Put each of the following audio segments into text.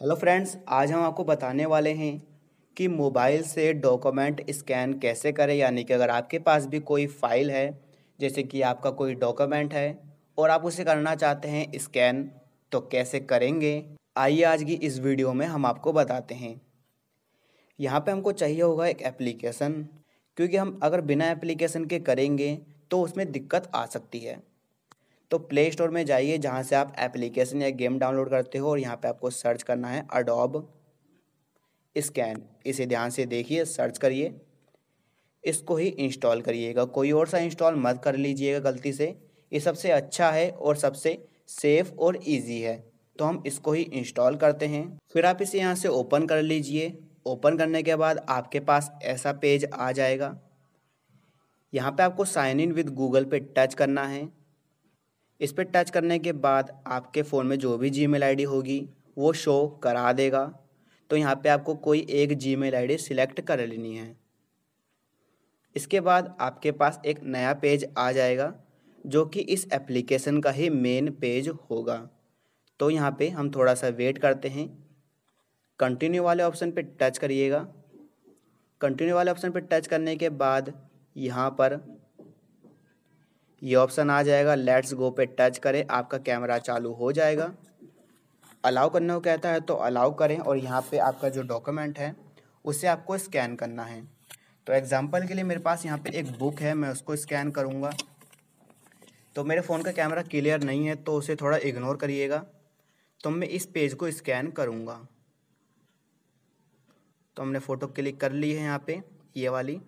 Hello friends, आज हम आपको बताने वाले हैं कि मोबाइल से डॉक्यूमेंट स्कैन कैसे करें, यानी कि अगर आपके पास भी कोई फ़ाइल है, जैसे कि आपका कोई डॉक्यूमेंट है और आप उसे करना चाहते हैं स्कैन तो कैसे करेंगे? आइए आज की इस वीडियो में हम आपको बताते हैं। यहाँ पे हमको चाहिए होगा एक एप्लीकेशन, क्योंकि हम अगर बिना एप्लीकेशन के करेंगे तो उसमें दिक्कत आ सकती है। तो प्ले स्टोर में जाइए, जहाँ से आप एप्लीकेशन या गेम डाउनलोड करते हो और यहाँ पे आपको सर्च करना है अडोब स्कैन इसे ध्यान से देखिए सर्च करिए। इसको ही इंस्टॉल करिएगा। कोई और सा इंस्टॉल मत कर लीजिएगा गलती से। ये सबसे अच्छा है और सबसे सेफ़ और इजी है। तो हम इसको ही इंस्टॉल करते हैं। फिर आप इसे यहाँ से ओपन कर लीजिए। ओपन करने के बाद आपके पास ऐसा पेज आ जाएगा। यहाँ पे आपको साइन इन विद गूगल पे टच करना है। इस पर टच करने के बाद आपके फ़ोन में जो भी जी मेल होगी, वो शो करा देगा। तो यहाँ पे आपको कोई एक जी मेल सिलेक्ट कर लेनी है। इसके बाद आपके पास एक नया पेज आ जाएगा, जो कि इस एप्लीकेशन का ही मेन पेज होगा। तो यहाँ पे हम थोड़ा सा वेट करते हैं। कंटिन्यू वाले ऑप्शन पे टच करिएगा। कंटिन्यू वाले ऑप्शन पे टच करने के बाद यहाँ पर ये ऑप्शन आ जाएगा लेट्स गो पे टच करें, आपका कैमरा चालू हो जाएगा। अलाउ करने को कहता है तो अलाउ करें और यहाँ पे आपका जो डॉक्यूमेंट है, उसे आपको स्कैन करना है। तो एग्ज़ाम्पल के लिए मेरे पास यहाँ पे एक बुक है, मैं उसको स्कैन करूँगा। तो मेरे फ़ोन का कैमरा क्लियर नहीं है तो उसे थोड़ा इग्नोर करिएगा। तो मैं इस पेज को स्कैन करूँगा। तो हमने फ़ोटो क्लिक कर ली है यहाँ पे, ये वाली।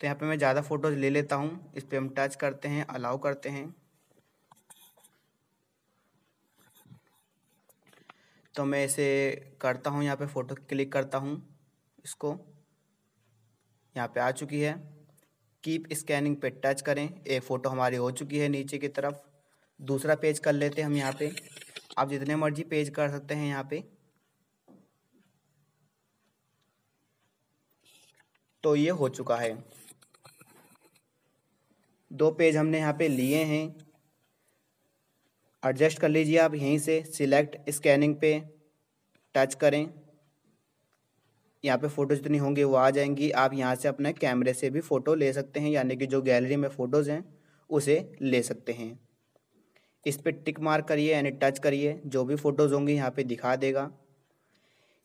तो यहाँ पे मैं ज़्यादा फ़ोटोज़ ले लेता हूँ। इस पर हम टच करते हैं अलाउ करते हैं। तो मैं इसे करता हूँ, यहाँ पे फ़ोटो क्लिक करता हूँ इसको। यहाँ पे आ चुकी है। कीप स्कैनिंग पे टच करें। एक फ़ोटो हमारी हो चुकी है नीचे की तरफ़। दूसरा पेज कर लेते हैं हम यहाँ पे। आप जितने मर्ज़ी पेज कर सकते हैं यहाँ पे। तो ये हो चुका है। दो पेज हमने यहाँ पे लिए हैं। एडजस्ट कर लीजिए आप यहीं से सिलेक्ट स्कैनिंग पे टच करें। यहाँ पे फ़ोटो जितनी होंगी वो आ जाएँगी। आप यहाँ से अपने कैमरे से भी फ़ोटो ले सकते हैं, यानी कि जो गैलरी में फ़ोटोज़ हैं, उसे ले सकते हैं। इस पर टिक मार्क करिए, यानी टच करिए। जो भी फ़ोटोज़ होंगी यहाँ पे दिखा देगा।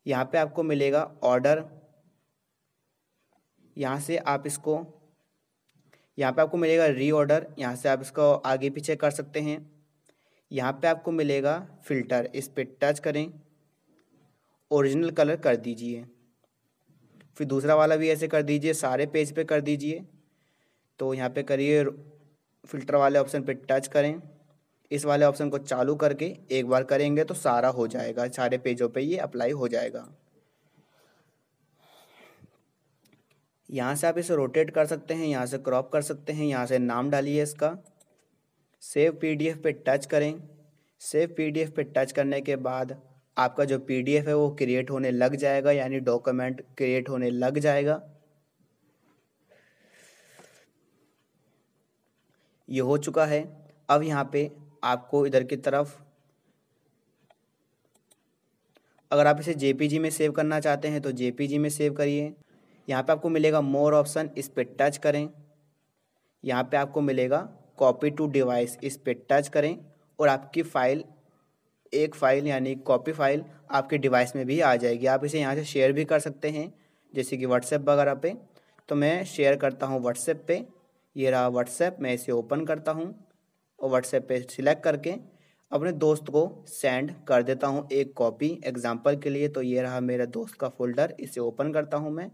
यहाँ पे आपको मिलेगा ऑर्डर यहाँ से आप इसको यहाँ पे आपको मिलेगा री ऑर्डर यहाँ से आप इसको आगे पीछे कर सकते हैं। यहाँ पे आपको मिलेगा फ़िल्टर इस पर टच करें ओरिजिनल कलर कर दीजिए। फिर दूसरा वाला भी ऐसे कर दीजिए, सारे पेज पे कर दीजिए। तो यहाँ पे करिए फ़िल्टर वाले ऑप्शन पे टच करें। इस वाले ऑप्शन को चालू करके एक बार करेंगे तो सारा हो जाएगा, सारे पेजों पे ये अप्लाई हो जाएगा। यहाँ से आप इसे रोटेट कर सकते हैं, यहाँ से क्रॉप कर सकते हैं, यहाँ से नाम डालिए इसका। सेव पीडीएफ पे टच करें। सेव पीडीएफ पे टच करने के बाद आपका जो पीडीएफ है वो क्रिएट होने लग जाएगा, यानी डॉक्यूमेंट क्रिएट होने लग जाएगा। ये हो चुका है। अब यहाँ पे आपको इधर की तरफ़ अगर आप इसे जेपीजी में सेव करना चाहते हैं तो जेपीजी में सेव करिए। यहाँ पे आपको मिलेगा मोर ऑप्शन इस पर टच करें। यहाँ पे आपको मिलेगा कॉपी टू डिवाइस इस पर टच करें और आपकी फ़ाइल एक फ़ाइल यानी कॉपी फ़ाइल आपके डिवाइस में भी आ जाएगी। आप इसे यहाँ से शेयर भी कर सकते हैं, जैसे कि व्हाट्सएप वगैरह पे। तो मैं शेयर करता हूँ व्हाट्सएप पे। ये रहा व्हाट्सएप मैं इसे ओपन करता हूँ और व्हाट्सएप पे सिलेक्ट करके अपने दोस्त को सेंड कर देता हूँ एक कॉपी एग्जांपल के लिए। तो ये रहा मेरा दोस्त का फोल्डर इसे ओपन करता हूँ मैं।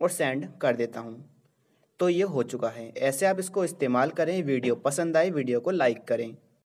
और सेंड कर देता हूँ। तो ये हो चुका है। ऐसे आप इसको इस्तेमाल करें, वीडियो पसंद आए, वीडियो को लाइक करें।